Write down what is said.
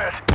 quiet.